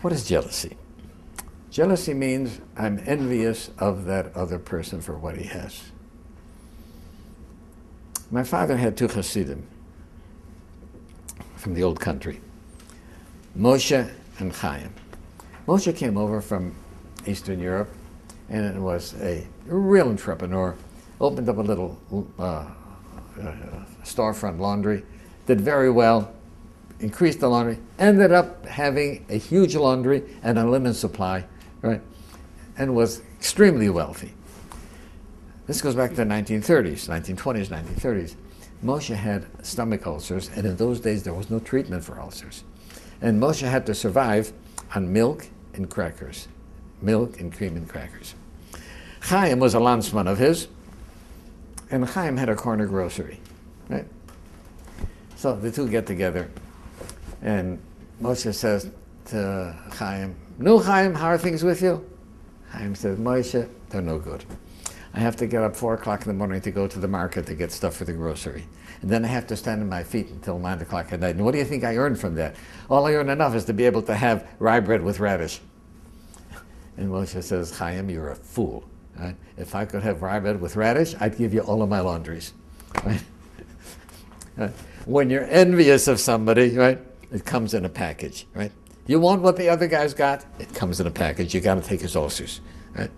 What is jealousy? Jealousy means I'm envious of that other person for what he has. My father had two Hasidim from the old country, Moshe and Chaim. Moshe came over from Eastern Europe and was a real entrepreneur. Opened up a little uh, uh, storefront laundry, did very well, increased the laundry, ended up having a huge laundry and a linen supply, right? And was extremely wealthy. This goes back to the 1930s, 1920s, 1930s. Moshe had stomach ulcers, and in those days there was no treatment for ulcers. And Moshe had to survive on milk and crackers, milk and cream and crackers. Chaim was a landsman of his, and Chaim had a corner grocery, right? So the two get together, and Moshe says to Chaim, "No, Chaim, how are things with you?" Chaim says, "Moshe, they're no good. I have to get up four o'clock in the morning to go to the market to get stuff for the grocery, and then I have to stand on my feet until nine o'clock at night. And what do you think I earn from that? All I earn enough is to be able to have rye bread with radish." And Moshe says, "Chaim, you're a fool." Right? If I could have rye bread with radish, I'd give you all of my laundries. Right? when you're envious of somebody, right, it comes in a package, right? You want what the other guy's got, it comes in a package. You got to take his ulcers, right?